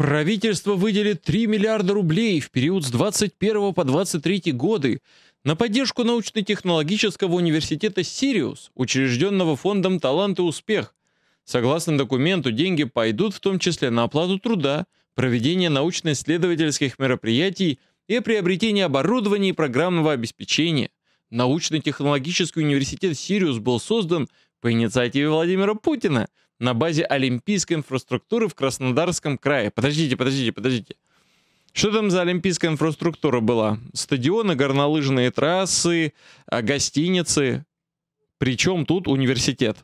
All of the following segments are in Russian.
Правительство выделит 3 миллиарда рублей в период с 21 по 23 годы на поддержку научно-технологического университета «Сириус», учрежденного фондом «Талант и успех». Согласно документу, деньги пойдут в том числе на оплату труда, проведение научно-исследовательских мероприятий и приобретение оборудования и программного обеспечения. Научно-технологический университет «Сириус» был создан по инициативе Владимира Путина – на базе олимпийской инфраструктуры в Краснодарском крае. Подождите, подождите, подождите. Что там за олимпийская инфраструктура была? Стадионы, горнолыжные трассы, а, гостиницы. Причем тут университет.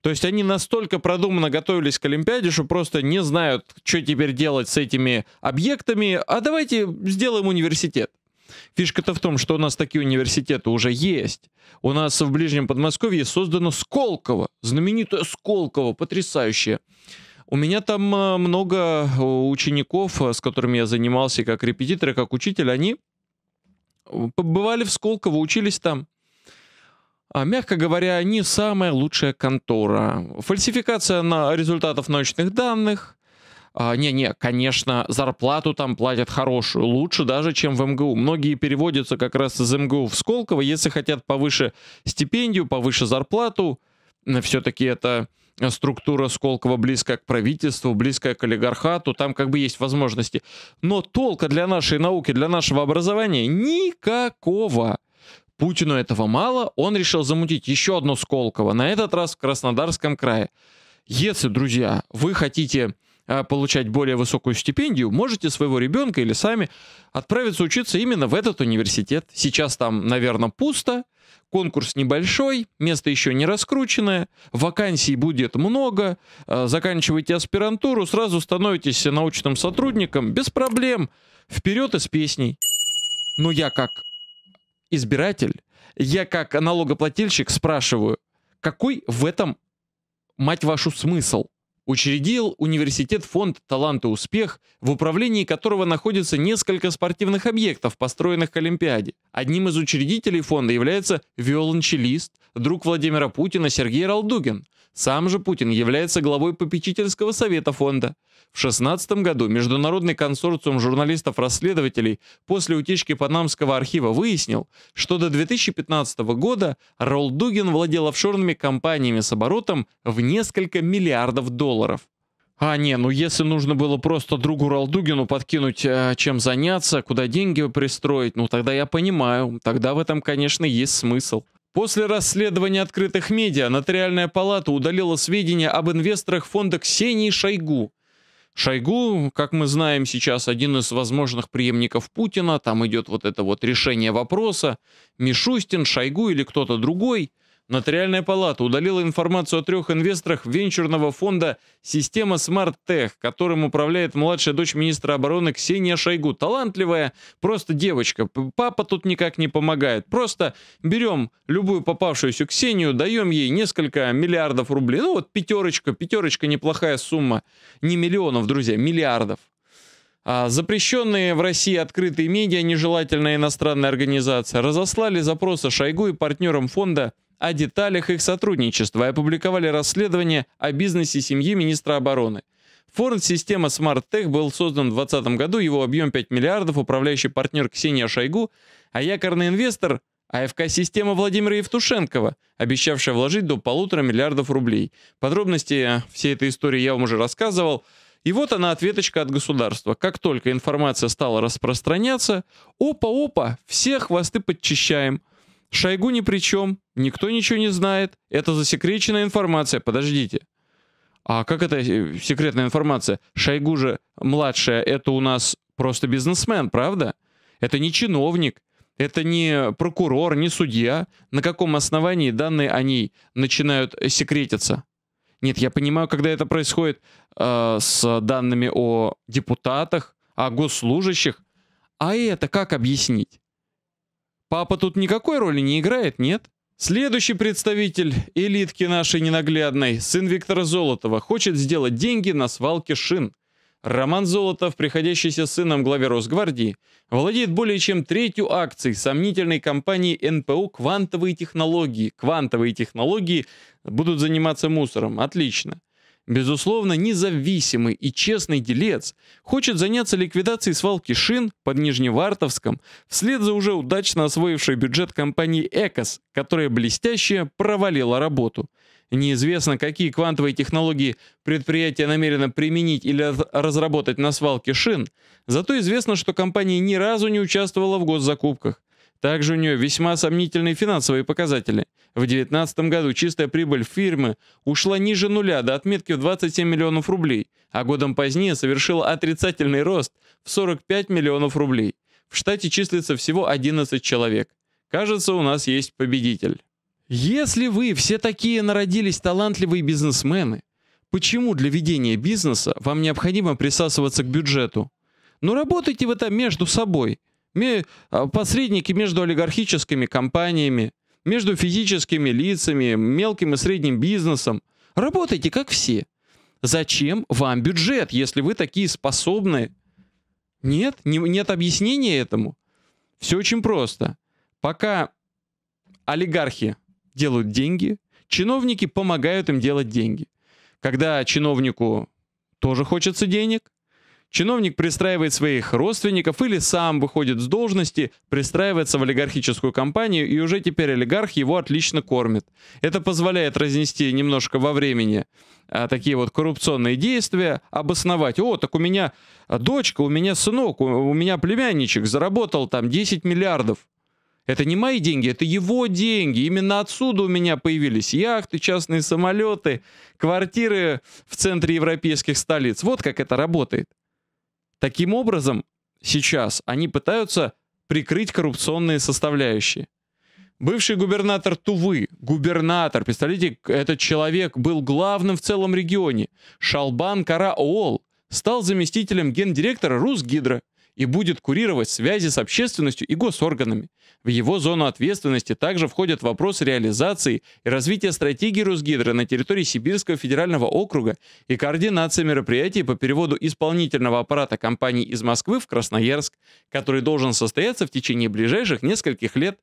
То есть они настолько продуманно готовились к Олимпиаде, что просто не знают, что теперь делать с этими объектами, а давайте сделаем университет. Фишка-то в том, что у нас такие университеты уже есть. У нас в Ближнем Подмосковье создано Сколково, знаменитое Сколково, потрясающее. У меня там э, много э, учеников, э, с которыми я занимался как репетитор как учитель, они побывали в Сколково, учились там. А, мягко говоря, не самая лучшая контора. Фальсификация на результатов научных данных, а, не-не, конечно, зарплату там платят хорошую, лучше даже, чем в МГУ. Многие переводятся как раз из МГУ в Сколково, если хотят повыше стипендию, повыше зарплату. Все-таки это структура Сколково близкая к правительству, близкая к олигархату, там как бы есть возможности. Но толка для нашей науки, для нашего образования никакого. Путину этого мало, он решил замутить еще одно Сколково, на этот раз в Краснодарском крае. Если, друзья, вы хотите получать более высокую стипендию, можете своего ребенка или сами отправиться учиться именно в этот университет. Сейчас там, наверное, пусто, конкурс небольшой, место еще не раскрученное, вакансий будет много, а, заканчиваете аспирантуру, сразу становитесь научным сотрудником, без проблем, вперед из песней. Но я как избиратель, я как налогоплательщик спрашиваю, какой в этом, мать вашу, смысл? Учредил университет фонд «Талант и успех», в управлении которого находится несколько спортивных объектов, построенных к Олимпиаде. Одним из учредителей фонда является виолончелист, друг Владимира Путина Сергей Ралдугин. Сам же Путин является главой попечительского совета фонда. В 2016 году Международный консорциум журналистов-расследователей после утечки Панамского архива выяснил, что до 2015 года Ролл Дугин владел офшорными компаниями с оборотом в несколько миллиардов долларов. А, не, ну если нужно было просто другу Ралдугину подкинуть, э, чем заняться, куда деньги пристроить, ну тогда я понимаю, тогда в этом, конечно, есть смысл. После расследования открытых медиа Нотариальная палата удалила сведения об инвесторах фонда Ксении Шойгу. Шойгу, как мы знаем сейчас, один из возможных преемников Путина, там идет вот это вот решение вопроса, Мишустин, Шойгу или кто-то другой – Нотариальная палата удалила информацию о трех инвесторах венчурного фонда «Система Smart Tech», которым управляет младшая дочь министра обороны Ксения Шойгу. Талантливая, просто девочка. Папа тут никак не помогает. Просто берем любую попавшуюся Ксению, даем ей несколько миллиардов рублей. Ну вот пятерочка, пятерочка неплохая сумма. Не миллионов, друзья, миллиардов. А запрещенные в России открытые медиа, нежелательная иностранная организация, разослали запросы Шойгу и партнерам фонда о деталях их сотрудничества и опубликовали расследование о бизнесе семьи министра обороны. Фонд-система Smart Tech был создан в 2020 году, его объем 5 миллиардов, управляющий партнер Ксения Шойгу, а якорный инвестор – АФК-система Владимира Евтушенкова, обещавшая вложить до полутора миллиардов рублей. Подробности всей этой истории я вам уже рассказывал. И вот она ответочка от государства. Как только информация стала распространяться, опа-опа, все хвосты подчищаем – Шойгу ни при чем, никто ничего не знает, это засекреченная информация, подождите. А как это э, секретная информация? Шойгу же младшая, это у нас просто бизнесмен, правда? Это не чиновник, это не прокурор, не судья. На каком основании данные о ней начинают секретиться? Нет, я понимаю, когда это происходит э, с данными о депутатах, о госслужащих. А это как объяснить? Папа тут никакой роли не играет, нет? Следующий представитель элитки нашей ненаглядной, сын Виктора Золотова, хочет сделать деньги на свалке шин. Роман Золотов, приходящийся сыном главе Росгвардии, владеет более чем третью акций сомнительной компании НПУ «Квантовые технологии». Квантовые технологии будут заниматься мусором. Отлично. Безусловно, независимый и честный делец хочет заняться ликвидацией свалки шин под Нижневартовском вслед за уже удачно освоившей бюджет компании «Экос», которая блестяще провалила работу. Неизвестно, какие квантовые технологии предприятие намерено применить или разработать на свалке шин, зато известно, что компания ни разу не участвовала в госзакупках. Также у нее весьма сомнительные финансовые показатели. В 2019 году чистая прибыль фирмы ушла ниже нуля до отметки в 27 миллионов рублей, а годом позднее совершила отрицательный рост в 45 миллионов рублей. В штате числится всего 11 человек. Кажется, у нас есть победитель. Если вы все такие народились талантливые бизнесмены, почему для ведения бизнеса вам необходимо присасываться к бюджету? Ну работайте вы там между собой – посредники между олигархическими компаниями, между физическими лицами, мелким и средним бизнесом. Работайте как все. Зачем вам бюджет, если вы такие способные? Нет, не, нет объяснения этому. Все очень просто. Пока олигархи делают деньги, чиновники помогают им делать деньги. Когда чиновнику тоже хочется денег, Чиновник пристраивает своих родственников или сам выходит с должности, пристраивается в олигархическую компанию, и уже теперь олигарх его отлично кормит. Это позволяет разнести немножко во времени а, такие вот коррупционные действия, обосновать. О, так у меня дочка, у меня сынок, у, у меня племянничек заработал там 10 миллиардов. Это не мои деньги, это его деньги. Именно отсюда у меня появились яхты, частные самолеты, квартиры в центре европейских столиц. Вот как это работает. Таким образом, сейчас они пытаются прикрыть коррупционные составляющие. Бывший губернатор Тувы, губернатор, представляете, этот человек был главным в целом регионе. Шалбан Караол стал заместителем гендиректора Русгидро и будет курировать связи с общественностью и госорганами. В его зону ответственности также входят вопросы реализации и развития стратегии Русгидро на территории Сибирского федерального округа и координация мероприятий по переводу исполнительного аппарата компании из Москвы в Красноярск, который должен состояться в течение ближайших нескольких лет.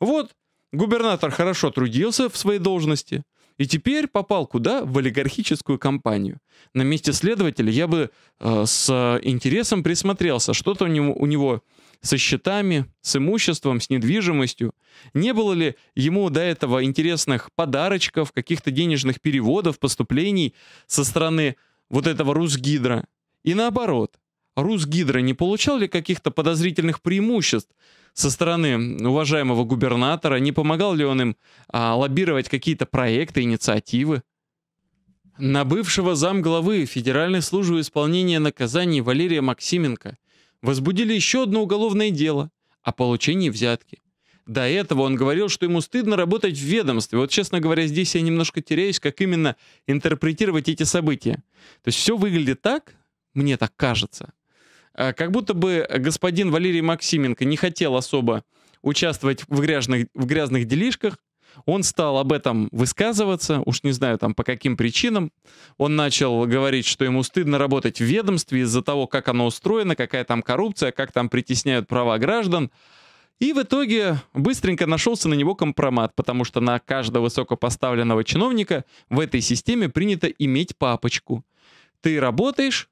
Вот, губернатор хорошо трудился в своей должности, и теперь попал куда? В олигархическую компанию. На месте следователя я бы э, с интересом присмотрелся, что-то у него, у него со счетами, с имуществом, с недвижимостью. Не было ли ему до этого интересных подарочков, каких-то денежных переводов, поступлений со стороны вот этого Русгидра? И наоборот, Русгидро не получал ли каких-то подозрительных преимуществ со стороны уважаемого губернатора? Не помогал ли он им а, лоббировать какие-то проекты, инициативы? На бывшего замглавы Федеральной службы исполнения наказаний Валерия Максименко возбудили еще одно уголовное дело о получении взятки. До этого он говорил, что ему стыдно работать в ведомстве. Вот, честно говоря, здесь я немножко теряюсь, как именно интерпретировать эти события. То есть все выглядит так, мне так кажется, как будто бы господин Валерий Максименко не хотел особо участвовать в грязных, в грязных делишках. Он стал об этом высказываться, уж не знаю там по каким причинам. Он начал говорить, что ему стыдно работать в ведомстве из-за того, как оно устроено, какая там коррупция, как там притесняют права граждан. И в итоге быстренько нашелся на него компромат, потому что на каждого высокопоставленного чиновника в этой системе принято иметь папочку. Ты работаешь,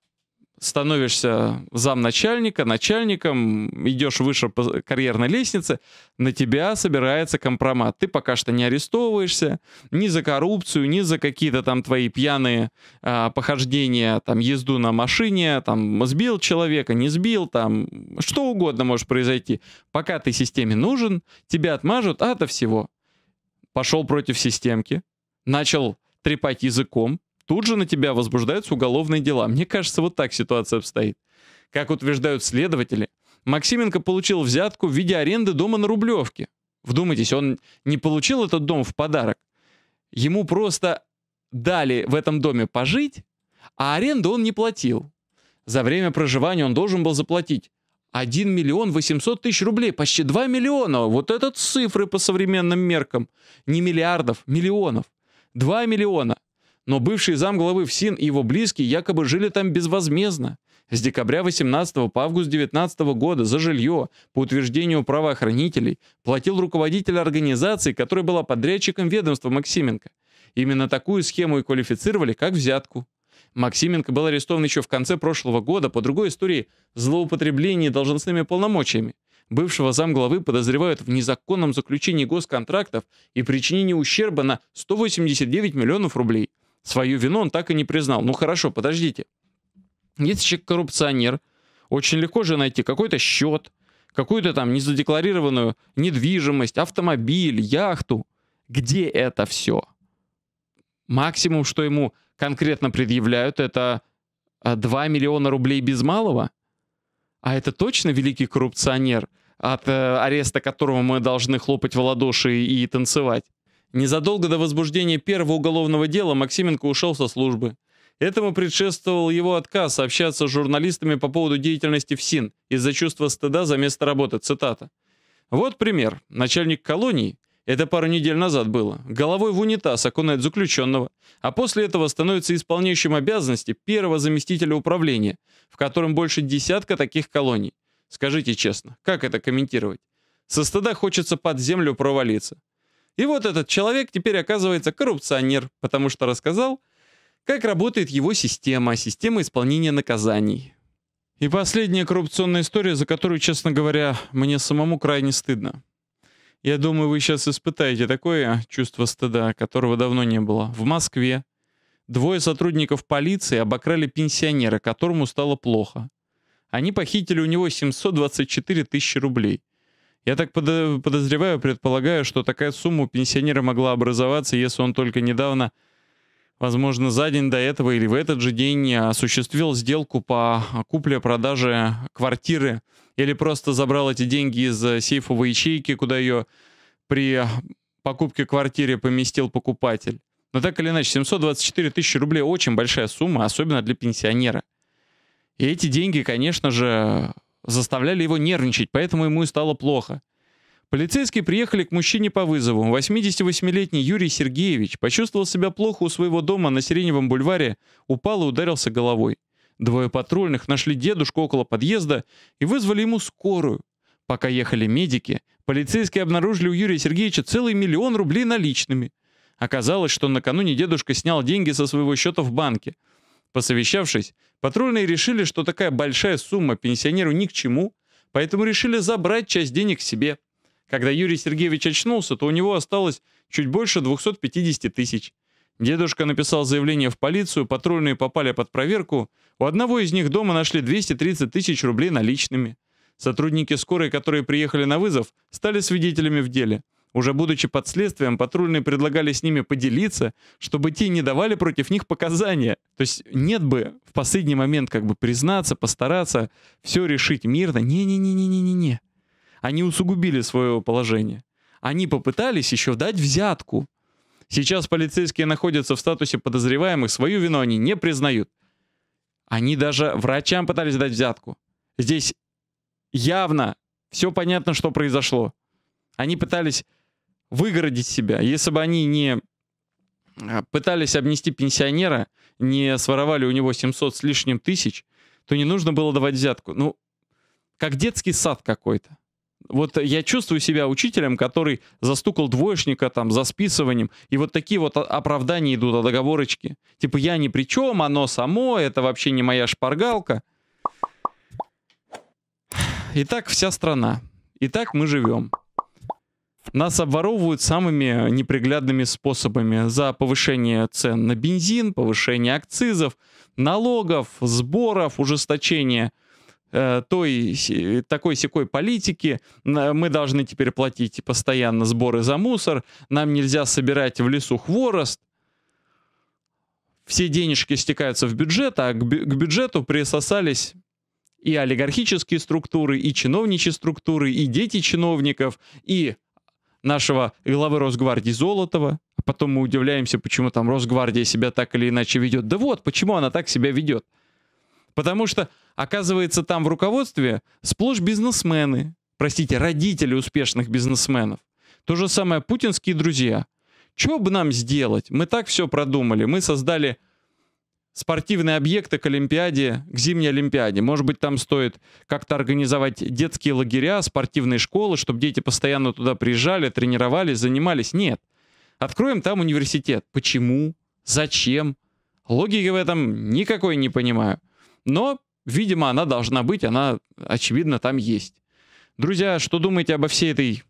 становишься замначальника, начальником, идешь выше по карьерной лестнице, на тебя собирается компромат. Ты пока что не арестовываешься ни за коррупцию, ни за какие-то там твои пьяные а, похождения, там езду на машине, там сбил человека, не сбил, там что угодно может произойти. Пока ты системе нужен, тебя отмажут от всего. Пошел против системки, начал трепать языком, тут же на тебя возбуждаются уголовные дела. Мне кажется, вот так ситуация обстоит. Как утверждают следователи, Максименко получил взятку в виде аренды дома на Рублевке. Вдумайтесь, он не получил этот дом в подарок. Ему просто дали в этом доме пожить, а аренду он не платил. За время проживания он должен был заплатить 1 миллион 800 тысяч рублей, почти 2 миллиона. Вот это цифры по современным меркам. Не миллиардов, миллионов. 2 миллиона. Но бывший замглавы ФСИН и его близкие якобы жили там безвозмездно. С декабря 18 по август 19 года за жилье, по утверждению правоохранителей, платил руководитель организации, которая была подрядчиком ведомства Максименко. Именно такую схему и квалифицировали как взятку. Максименко был арестован еще в конце прошлого года по другой истории злоупотребления должностными полномочиями. Бывшего замглавы подозревают в незаконном заключении госконтрактов и причинении ущерба на 189 миллионов рублей. Свою вину он так и не признал. Ну хорошо, подождите. Если человек коррупционер, очень легко же найти какой-то счет, какую-то там незадекларированную недвижимость, автомобиль, яхту. Где это все? Максимум, что ему конкретно предъявляют, это 2 а, миллиона рублей без малого? А это точно великий коррупционер, от э, ареста которого мы должны хлопать в ладоши и танцевать? Незадолго до возбуждения первого уголовного дела Максименко ушел со службы. Этому предшествовал его отказ общаться с журналистами по поводу деятельности ФСИН из-за чувства стыда за место работы. Цитата. Вот пример. Начальник колонии, это пару недель назад было, головой в унитаз окунает заключенного, а после этого становится исполняющим обязанности первого заместителя управления, в котором больше десятка таких колоний. Скажите честно, как это комментировать? Со стыда хочется под землю провалиться. И вот этот человек теперь оказывается коррупционер, потому что рассказал, как работает его система, система исполнения наказаний. И последняя коррупционная история, за которую, честно говоря, мне самому крайне стыдно. Я думаю, вы сейчас испытаете такое чувство стыда, которого давно не было. В Москве двое сотрудников полиции обокрали пенсионера, которому стало плохо. Они похитили у него 724 тысячи рублей. Я так подозреваю, предполагаю, что такая сумма у пенсионера могла образоваться, если он только недавно возможно, за день до этого или в этот же день осуществил сделку по купле-продаже квартиры или просто забрал эти деньги из сейфовой ячейки, куда ее при покупке квартиры поместил покупатель. Но так или иначе, 724 тысячи рублей очень большая сумма, особенно для пенсионера. И эти деньги, конечно же, заставляли его нервничать, поэтому ему и стало плохо. Полицейские приехали к мужчине по вызову. 88-летний Юрий Сергеевич почувствовал себя плохо у своего дома на Сиреневом бульваре, упал и ударился головой. Двое патрульных нашли дедушку около подъезда и вызвали ему скорую. Пока ехали медики, полицейские обнаружили у Юрия Сергеевича целый миллион рублей наличными. Оказалось, что накануне дедушка снял деньги со своего счета в банке. Посовещавшись, патрульные решили, что такая большая сумма пенсионеру ни к чему, поэтому решили забрать часть денег себе. Когда Юрий Сергеевич очнулся, то у него осталось чуть больше 250 тысяч. Дедушка написал заявление в полицию, патрульные попали под проверку. У одного из них дома нашли 230 тысяч рублей наличными. Сотрудники скорой, которые приехали на вызов, стали свидетелями в деле. Уже будучи под следствием, патрульные предлагали с ними поделиться, чтобы те не давали против них показания. То есть нет бы в последний момент как бы признаться, постараться, все решить мирно. Не-не-не-не-не-не. Они усугубили свое положение. Они попытались еще дать взятку. Сейчас полицейские находятся в статусе подозреваемых, свою вину они не признают. Они даже врачам пытались дать взятку. Здесь явно все понятно, что произошло. Они пытались выгородить себя. Если бы они не а, пытались обнести пенсионера, не своровали у него 700 с лишним тысяч, то не нужно было давать взятку. Ну, как детский сад какой-то. Вот я чувствую себя учителем, который застукал двоечника там за списыванием, и вот такие вот оправдания идут, а договорочки. Типа я ни при чем, оно само, это вообще не моя шпаргалка. И так вся страна. И так мы живем. Нас обворовывают самыми неприглядными способами за повышение цен на бензин, повышение акцизов, налогов, сборов, ужесточение – Э, той такой секой политики. Мы должны теперь платить постоянно сборы за мусор. Нам нельзя собирать в лесу хворост. Все денежки стекаются в бюджет, а к бюджету присосались и олигархические структуры, и чиновничьи структуры, и дети чиновников, и нашего главы Росгвардии Золотова. А потом мы удивляемся, почему там Росгвардия себя так или иначе ведет. Да вот, почему она так себя ведет. Потому что Оказывается, там в руководстве сплошь бизнесмены. Простите, родители успешных бизнесменов. То же самое путинские друзья. Что бы нам сделать? Мы так все продумали. Мы создали спортивные объекты к Олимпиаде, к зимней Олимпиаде. Может быть, там стоит как-то организовать детские лагеря, спортивные школы, чтобы дети постоянно туда приезжали, тренировались, занимались. Нет. Откроем там университет. Почему? Зачем? Логики в этом никакой не понимаю. Но, видимо, она должна быть, она, очевидно, там есть. Друзья, что думаете обо всей этой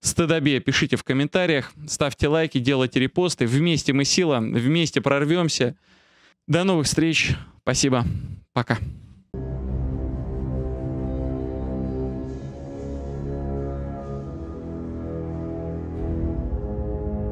стыдобе? Пишите в комментариях, ставьте лайки, делайте репосты. Вместе мы сила, вместе прорвемся. До новых встреч. Спасибо. Пока.